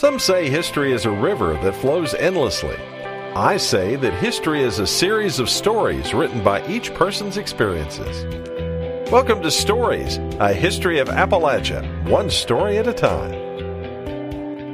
Some say history is a river that flows endlessly. I say that history is a series of stories written by each person's experiences. Welcome to Stories, a history of Appalachia, one story at a time.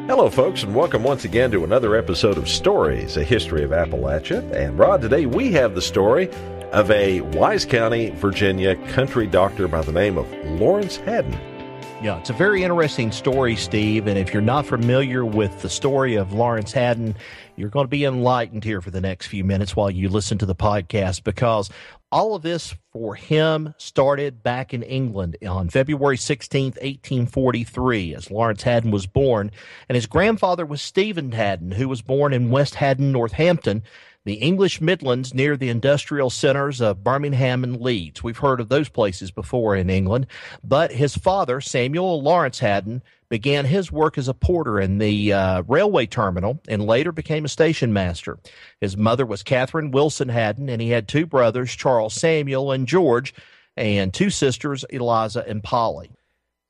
Hello, folks, and welcome once again to another episode of Stories, a history of Appalachia. And Rod, today we have the story of a Wise County, Virginia country doctor by the name of Lawrence Haddon. Yeah, it's a very interesting story, Steve. And if you're not familiar with the story of Lawrence Haddon, you're going to be enlightened here for the next few minutes while you listen to the podcast because all of this for him started back in England on February 16th, 1843, as Lawrence Haddon was born. And his grandfather was Stephen Haddon, who was born in West Haddon, Northampton the English Midlands near the industrial centers of Birmingham and Leeds. We've heard of those places before in England. But his father, Samuel Lawrence Haddon, began his work as a porter in the uh, railway terminal and later became a station master. His mother was Catherine Wilson Haddon, and he had two brothers, Charles Samuel and George, and two sisters, Eliza and Polly.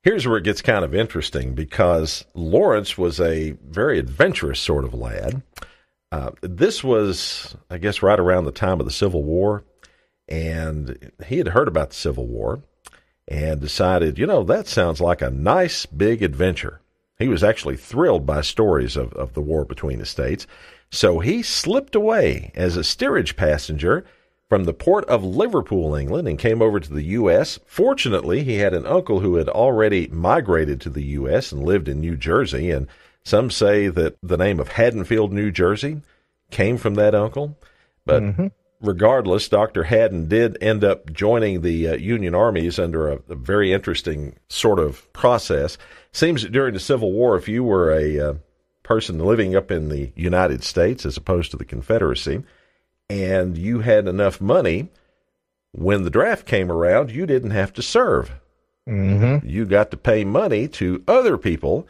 Here's where it gets kind of interesting because Lawrence was a very adventurous sort of lad. Uh, this was, I guess, right around the time of the Civil War, and he had heard about the Civil War and decided, you know, that sounds like a nice big adventure. He was actually thrilled by stories of, of the war between the states, so he slipped away as a steerage passenger from the port of Liverpool, England, and came over to the U.S. Fortunately, he had an uncle who had already migrated to the U.S. and lived in New Jersey, and some say that the name of Haddonfield, New Jersey, came from that uncle. But mm-hmm. regardless, Dr. Haddon did end up joining the uh, Union armies under a, a, very interesting sort of process. Seems that during the Civil War, if you were a uh, person living up in the United States as opposed to the Confederacy, and you had enough money, when the draft came around, you didn't have to serve. Mm-hmm. You got to pay money to other people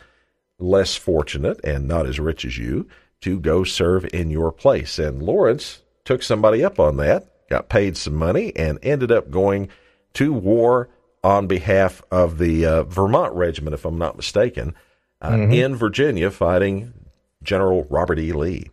less fortunate and not as rich as you to go serve in your place. And Lawrence took somebody up on that, got paid some money, and ended up going to war on behalf of the uh, Vermont Regiment, if I'm not mistaken, uh, mm-hmm. in Virginia fighting General Robert E. Lee.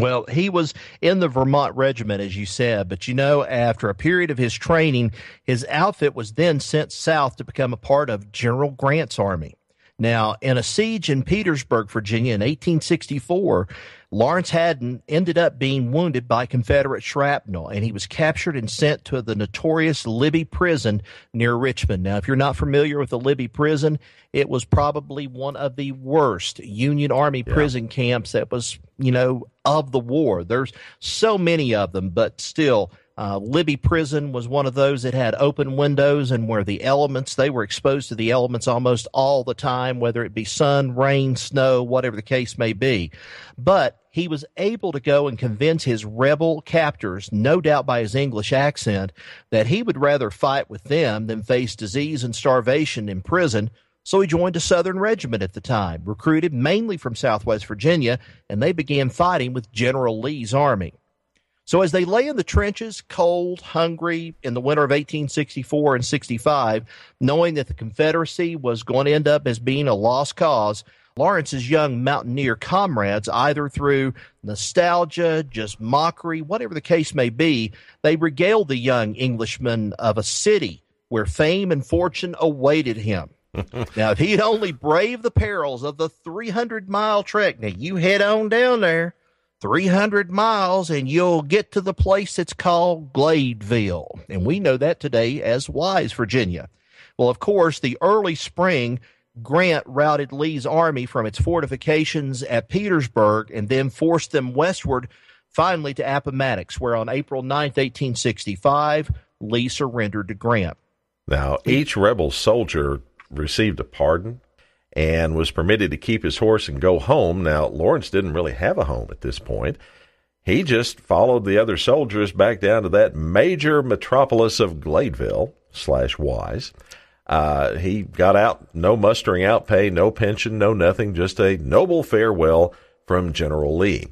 Well, he was in the Vermont Regiment, as you said, but you know, after a period of his training, his outfit was then sent south to become a part of General Grant's army. Now, in a siege in Petersburg, Virginia in 1864, Lawrence Haddon ended up being wounded by Confederate shrapnel, and he was captured and sent to the notorious Libby prison near Richmond. Now, if you're not familiar with the Libby prison, it was probably one of the worst Union Army yeah. prison camps that was, you know, of the war. There's so many of them, but still, uh, Libby Prison was one of those that had open windows and where the elements, they were exposed to the elements almost all the time, whether it be sun, rain, snow, whatever the case may be. But he was able to go and convince his rebel captors, no doubt by his English accent, that he would rather fight with them than face disease and starvation in prison. So he joined a Southern regiment at the time, recruited mainly from Southwest Virginia, and they began fighting with General Lee's army. So as they lay in the trenches, cold, hungry, in the winter of 1864 and 65, knowing that the Confederacy was going to end up as being a lost cause, Lawrence's young mountaineer comrades, either through nostalgia, just mockery, whatever the case may be, they regaled the young Englishman of a city where fame and fortune awaited him. now, if he'd only braved the perils of the 300 mile trek, now you head on down there 300 miles and you'll get to the place that's called Gladeville. And we know that today as Wise, Virginia. Well, of course, the early spring, Grant routed Lee's army from its fortifications at Petersburg and then forced them westward, finally to Appomattox, where on April 9th, 1865, Lee surrendered to Grant. Now, each rebel soldier received a pardon and was permitted to keep his horse and go home. Now, Lawrence didn't really have a home at this point. He just followed the other soldiers back down to that major metropolis of Gladeville slash Wise. Uh, he got out, no mustering out pay, no pension, no nothing, just a noble farewell from General Lee.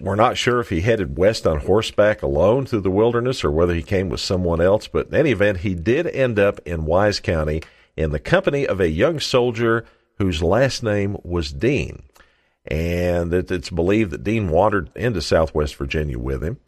We're not sure if he headed west on horseback alone through the wilderness or whether he came with someone else, but in any event, he did end up in Wise County in the company of a young soldier whose last name was Dean. and it, it's believed that Dean wandered into Southwest Virginia with him.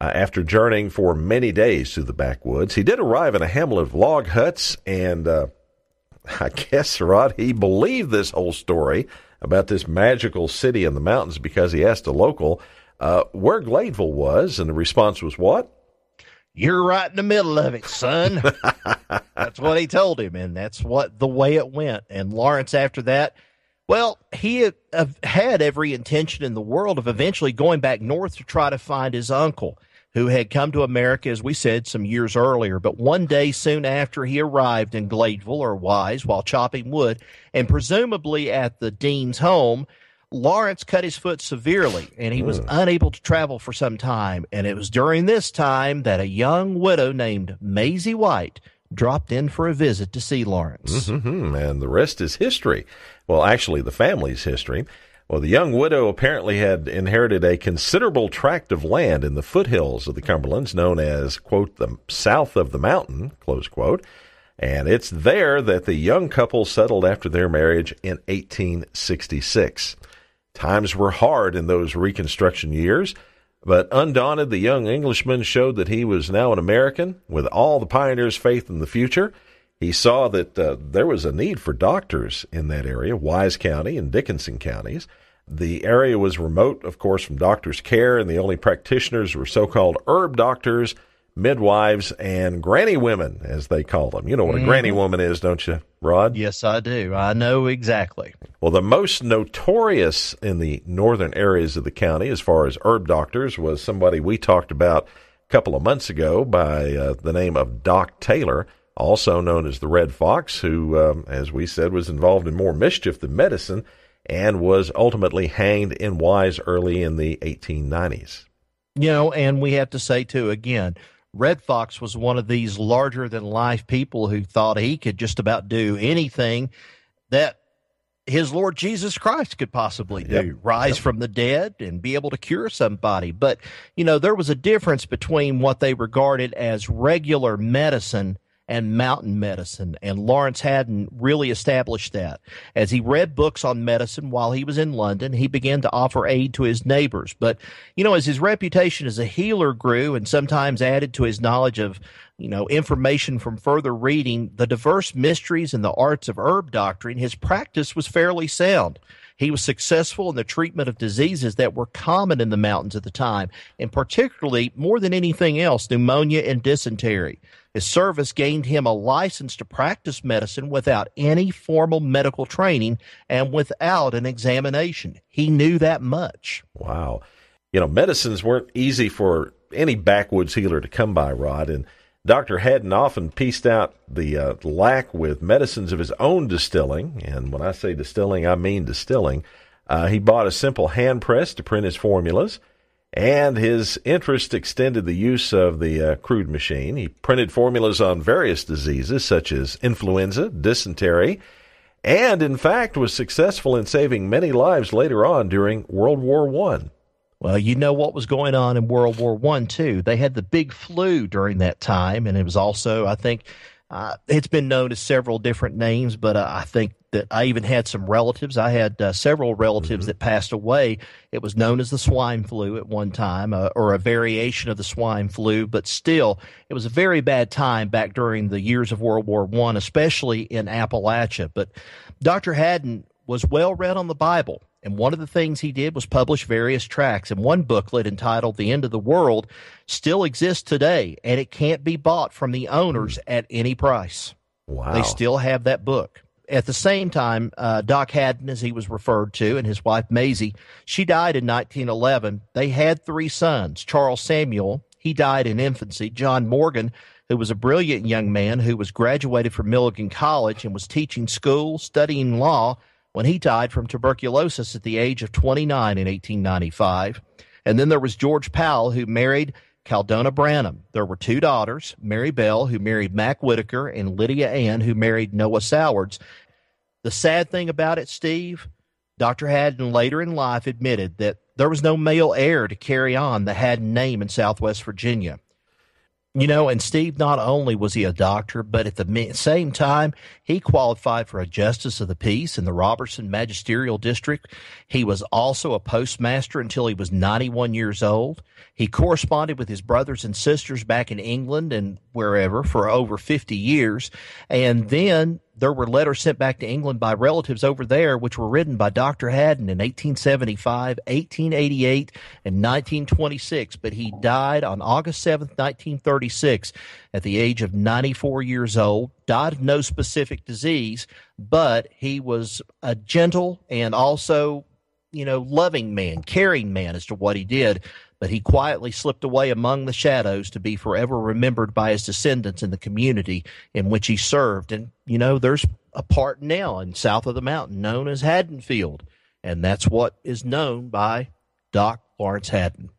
Uh, after journeying for many days through the backwoods, he did arrive in a hamlet of log huts, and uh, I guess, Rod, he believed this whole story about this magical city in the mountains because he asked a local uh, where Gladeville was, and the response was what? You're right in the middle of it, son. that's what he told him, and that's what the way it went. And Lawrence, after that, well, he had, uh, had every intention in the world of eventually going back north to try to find his uncle, who had come to America, as we said, some years earlier. But one day soon after he arrived in Gladeville or Wise while chopping wood, and presumably at the Dean's home, Lawrence cut his foot severely and he was mm. unable to travel for some time. And it was during this time that a young widow named Maisie White dropped in for a visit to see Lawrence. Mm-hmm. And the rest is history. Well, actually, the family's history. Well, the young widow apparently had inherited a considerable tract of land in the foothills of the Cumberlands known as, quote, the south of the mountain, close quote. And it's there that the young couple settled after their marriage in 1866. Times were hard in those Reconstruction years, but undaunted, the young Englishman showed that he was now an American with all the pioneers' faith in the future. He saw that uh, there was a need for doctors in that area, Wise County and Dickinson counties. The area was remote, of course, from doctors' care, and the only practitioners were so called herb doctors midwives and granny women, as they call them. You know what a mm-hmm. granny woman is, don't you, Rod? Yes, I do. I know exactly. Well, the most notorious in the northern areas of the county, as far as herb doctors, was somebody we talked about a couple of months ago by uh, the name of Doc Taylor. Also known as the Red Fox, who, um, as we said, was involved in more mischief than medicine and was ultimately hanged in Wise early in the 1890s. You know, and we have to say, too, again, Red Fox was one of these larger than life people who thought he could just about do anything that his Lord Jesus Christ could possibly do yep. rise yep. from the dead and be able to cure somebody. But, you know, there was a difference between what they regarded as regular medicine and mountain medicine. And Lawrence Haddon really established that. As he read books on medicine while he was in London, he began to offer aid to his neighbors. But, you know, as his reputation as a healer grew and sometimes added to his knowledge of, you know, information from further reading, the diverse mysteries and the arts of herb doctrine, his practice was fairly sound. He was successful in the treatment of diseases that were common in the mountains at the time, and particularly, more than anything else, pneumonia and dysentery. His service gained him a license to practice medicine without any formal medical training and without an examination. He knew that much. Wow. You know, medicines weren't easy for any backwoods healer to come by, Rod. And Dr. Haddon often pieced out the uh, lack with medicines of his own distilling. And when I say distilling, I mean distilling. Uh, he bought a simple hand press to print his formulas and his interest extended the use of the uh, crude machine. He printed formulas on various diseases such as influenza, dysentery, and in fact was successful in saving many lives later on during World War One. Well, you know what was going on in World War One too. They had the big flu during that time, and it was also, I think, uh, it's been known as several different names, but uh, I think that I even had some relatives. I had uh, several relatives mm-hmm. that passed away. It was known as the swine flu at one time, uh, or a variation of the swine flu, but still, it was a very bad time back during the years of World War One, especially in Appalachia. But Dr. Haddon was well read on the Bible. And one of the things he did was publish various tracts. And one booklet entitled The End of the World still exists today, and it can't be bought from the owners at any price. Wow. They still have that book. At the same time, uh, Doc Haddon, as he was referred to, and his wife Maisie, she died in 1911. They had three sons Charles Samuel, he died in infancy, John Morgan, who was a brilliant young man who was graduated from Milligan College and was teaching school, studying law when he died from tuberculosis at the age of 29 in 1895. And then there was George Powell, who married Caldona Branham. There were two daughters, Mary Bell, who married Mac Whitaker, and Lydia Ann, who married Noah Sowards. The sad thing about it, Steve, Dr. Haddon later in life admitted that there was no male heir to carry on the Haddon name in Southwest Virginia. You know, and Steve, not only was he a doctor, but at the same time, he qualified for a justice of the peace in the Robertson Magisterial District. He was also a postmaster until he was 91 years old. He corresponded with his brothers and sisters back in England and wherever for over 50 years. And then there were letters sent back to England by relatives over there, which were written by Dr. Haddon in 1875, 1888, and 1926. But he died on August 7th, 1936, at the age of 94 years old. Died of no specific disease, but he was a gentle and also, you know, loving man, caring man as to what he did but he quietly slipped away among the shadows to be forever remembered by his descendants in the community in which he served. And, you know, there's a part now in south of the mountain known as Haddonfield, and that's what is known by Doc Lawrence Haddon.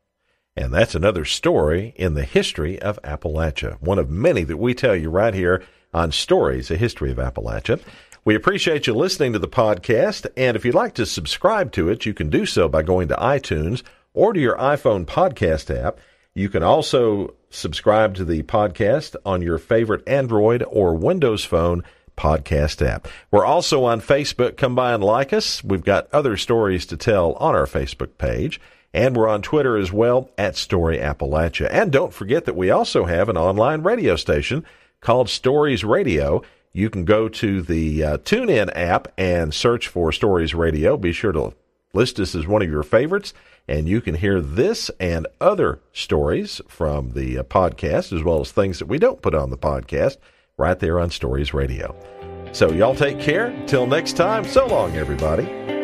And that's another story in the history of Appalachia, one of many that we tell you right here on Stories, a History of Appalachia. We appreciate you listening to the podcast, and if you'd like to subscribe to it, you can do so by going to iTunes or to your iPhone podcast app. You can also subscribe to the podcast on your favorite Android or Windows phone podcast app. We're also on Facebook. Come by and like us. We've got other stories to tell on our Facebook page. And we're on Twitter as well at Story Appalachia. And don't forget that we also have an online radio station called Stories Radio. You can go to the uh, TuneIn app and search for Stories Radio. Be sure to list us as one of your favorites and you can hear this and other stories from the uh, podcast, as well as things that we don't put on the podcast, right there on Stories Radio. So, y'all take care. Till next time, so long, everybody.